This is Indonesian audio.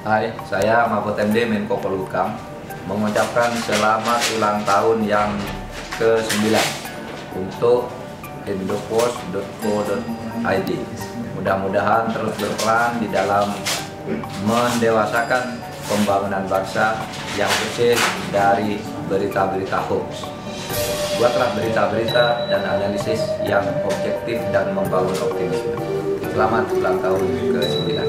Hai, saya Mahfud MD Menko Polhukam mengucapkan selamat ulang tahun yang ke-9 untuk indopos.co.id. Mudah-mudahan terus berperan di dalam mendewasakan pembangunan bangsa yang bersih dari berita-berita hoax. Buatlah berita-berita dan analisis yang objektif dan membangun optimisme. Selamat ulang tahun ke-9.